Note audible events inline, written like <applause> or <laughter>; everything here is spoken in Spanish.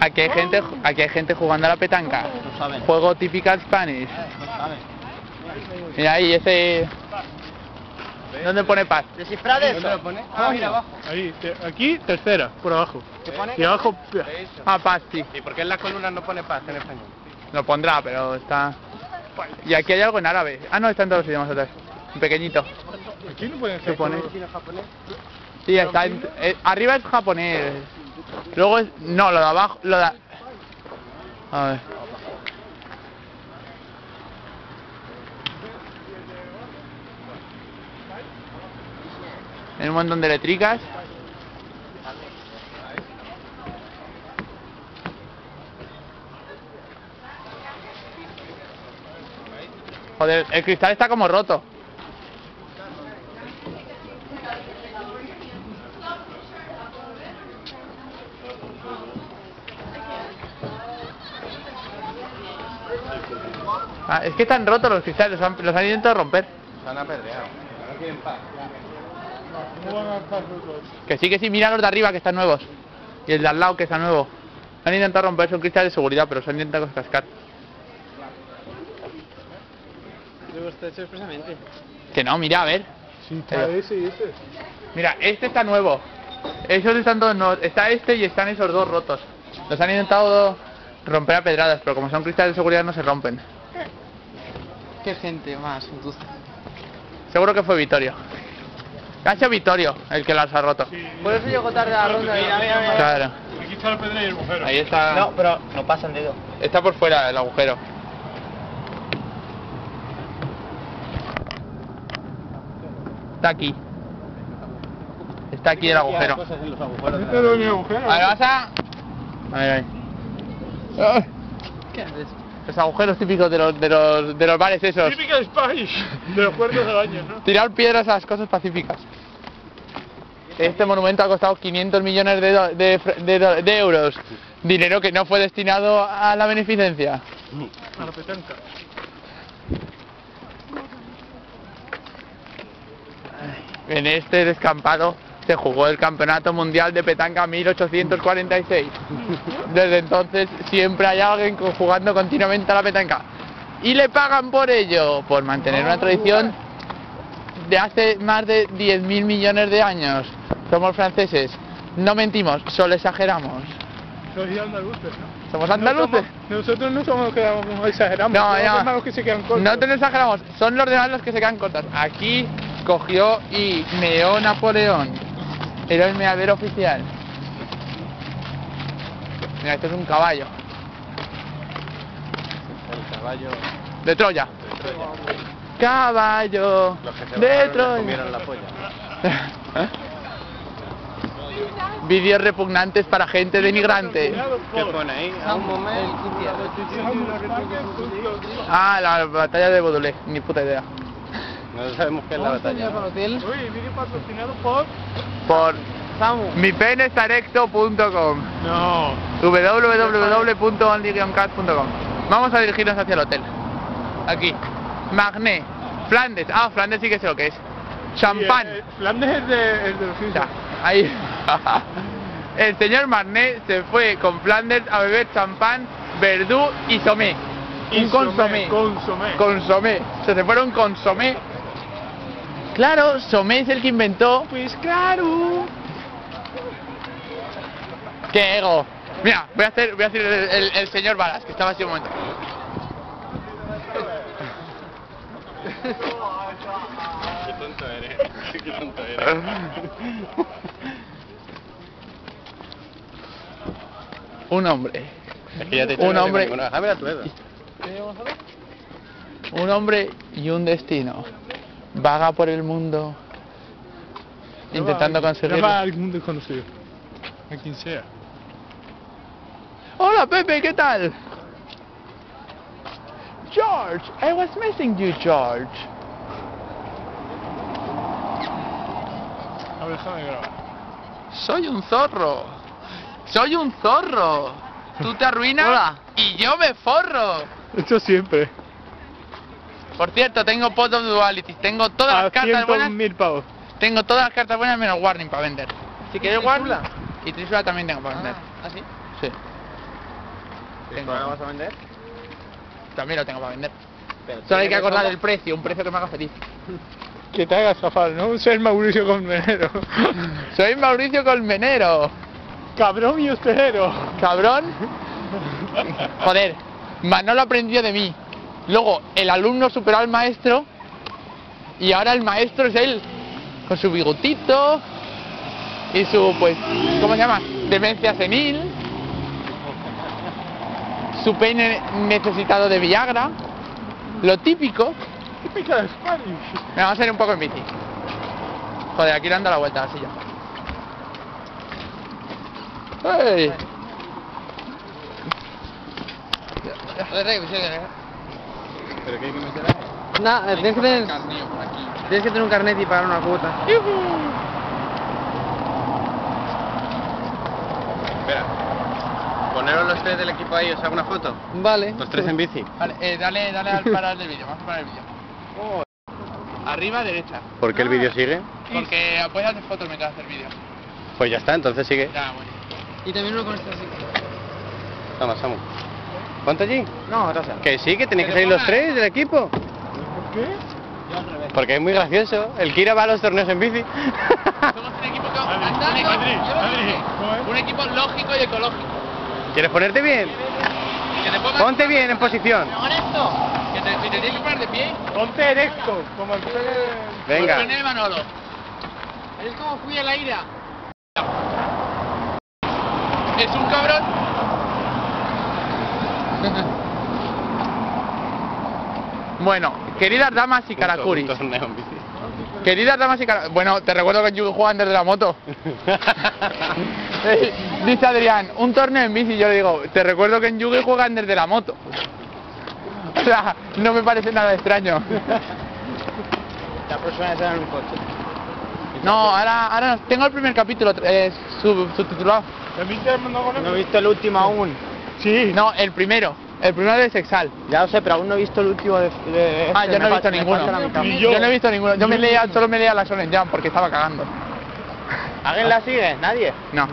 Aquí hay gente, aquí hay gente jugando a la petanca. Juego typical Spanish. No saben. Mira ahí ese. ¿Dónde pone paz? ¿Descifrad eso? ¿Dónde lo pone? Ah, mira abajo. Ahí, te- aquí tercera, por abajo. ¿Qué pone? Y abajo, Ah, paz, sí. ¿Y por qué en las columnas no pone paz en español? Lo pondrá, pero está. Y aquí hay algo en árabe. Ah, no, está en todos los idiomas otra vez. En pequeñito. aquí no pueden ¿Qué ser. pone? ¿Chino japonés? Sí, está en- eh, arriba es japonés. Luego es. No, lo de abajo. Lo de. A ver. Hay un montón de letricas. Joder, el cristal está como roto. Ah, es que están rotos los cristales, los han, los han intentado romper. Se han apedreado. No quieren paz. No van a estar rotos. Que sí, que sí, mira los de arriba que están nuevos. Y el de al lado que está nuevo. Han intentado romper, son cristales de seguridad, pero se han intentado cascar. Debo estar hecho expresamente. Que no, mira, a ver. Sí, está Pero- ese y ese. Mira, este está nuevo. Esos están todos nuevos. Está este y están esos dos rotos. Los han intentado romper a pedradas, pero como son cristales de seguridad no se rompen. Qué gente más, entonces. Seguro que fue Vittorio. Ha sido Vittorio el que las ha roto. Sí. Por eso llegó tarde a la ronda. Mira, mira, mira. Claro. Aquí está la pedra y el agujero. Ahí está. No, pero no pasan dedo. Está por fuera el agujero. Está aquí. Está aquí el agujero. el. Los agujeros típicos de los, de los, de los bares esos. Típica Spanish. De los cuartos de baño, ¿no? Tirar piedras a las cosas pacíficas. Este monumento ha costado 500 millones de, de de de euros. Dinero que no fue destinado a la beneficencia. A la petanca. En este descampado se jugó el Campeonato Mundial de Petanca 1846. Desde entonces siempre hay alguien jugando continuamente a la petanca. Y le pagan por ello, por mantener una tradición de hace más de 10.000 millones de años. Somos franceses. No mentimos, solo exageramos. Soy andaluces, ¿no? Somos andaluces. No somos- nosotros no somos los que exageramos. No, somos ya. los demás los que se quedan cortos. No te lo exageramos, son los demás los que se quedan cortos. Aquí cogió y meó Napoleón. Era el meadero oficial. Mira, esto es un caballo. El caballo De Troya. de Troya. Caballo Los que se de Troya. comieron la polla. <laughs> Vídeos repugnantes para gente denigrante. ¿Qué pone ahí? A un momento. Ah, la batalla de Baudelaire, ni puta idea. No sabemos qué es la batalla. Uy, vídeo patrocinado por... Por Samu. mipenesarecto.com No. www.only-cast.com Vamos a dirigirnos hacia el hotel. Aquí. Magné. Flandes. Ah, Flandes sí que sé lo que es. Champán. Sí, eh, Flandes es de, es de los suizos. ahí. <laughs> El señor Magné se fue con Flanders a beber champán, verdú y somé. Un consomé. Consomé. Consomé. Se se fueron consomé. Claro, Somé es el que inventó. Pues claro. ¡Qué ego! Mira, voy a hacer, voy a hacer el, el- el señor Balas, que estaba así un momento. Qué tonto eres. Qué tonto eres. Un hombre. Es que ya te he dicho Un hombre- tengo ninguna. Ah, mira tu dedo. Un hombre y un destino. Vaga por el mundo intentando conseguir. Llama a algún desconocido. A quien sea. Hola Pepe, ¿qué tal? George, I was missing you, George. A ver, déjame grabar. Soy un zorro. Soy un zorro. Tú te arruinas Hola. y yo me forro. Esto siempre. Por cierto, tengo pot of duality. Tengo todas A las cartas buenas. 100.000 pavos. Tengo todas las cartas buenas menos warning para vender. Si quieres ¿Y warning. Y Trísula también tengo para vender. ¿Ah, sí? Sí. Tengo- ¿No lo vas a vender? También lo tengo para vender. Pero Solo hay que ¿tienes acordar el precio, un precio que me haga feliz. <laughs> Que te hagas zafar, ¿no? Ser Mauricio Colmenero. <laughs> Soy Mauricio Colmenero. Cabrón y hostelero. Cabrón. <laughs> Joder, Manolo aprendió de mí. Luego el alumno superó al maestro y ahora el maestro es él. Con su bigotito y su, pues, ¿cómo se llama? Demencia senil. Su pene necesitado de Viagra. Lo típico. Típica de Spanish. Me vamos a ir un poco en bici. Joder, aquí le ando la vuelta a la silla. ¡Ey! ¿Pero qué hay que meter ahí? Eh, tienes que tener, Carnillo por aquí. tienes que tener un carnet y pagar una cuota. Espera. Poneros los tres del equipo ahí, os hago una foto. Vale. Los tres en bici. Vale, eh, dale, dale al parar del vídeo, vamos a parar el vídeo. Arriba, derecha. ¿Por qué el vídeo sigue? Porque puedes hacer fotos mientras haces vídeo. Pues ya está, entonces sigue. Ya, bueno. Y también uno con esta así. Vamos, Samu. ¿Cuánto allí? No, gracias. Que sí, que tenéis que salir los tres del equipo. ¿Por qué? Porque es muy gracioso. El Kira va a los torneos en bici. Somos un equipo que... Andando, yo. ¿cómo es? Un equipo lógico y ecológico. ¿Quieres ponerte bien? Que te. Ponte bien en posición. Honesto. Que te, si te tienes que poner de pie, Ponte erecto, como el. Venga. pone Manolo. Es como fui a la ira. Es un cabrón. <laughs> bueno, queridas damas y caracuris. Queridas damas y caracuris. Bueno, te recuerdo que en Yugi juegan desde la moto. <laughs> <laughs> Dice Adrián, un torneo en bici, yo le digo, te recuerdo que en Yugi juegan desde la moto. O sea, no me parece nada extraño. La próxima vez será en un coche. No, ahora, ahora tengo el primer capítulo eh, sub- subtitulado. ¿Permite no con No he visto el último aún. Sí. No, el primero. El primero de Sexal. Ya lo sé, pero aún no he visto el último de... de Ah, este, yo me no he visto ninguno. Yo yo. no he visto ninguno. Yo me leía, solo me leía la Solen Jam porque estaba cagando. ¿Alguien la sigue? ¿Nadie? No.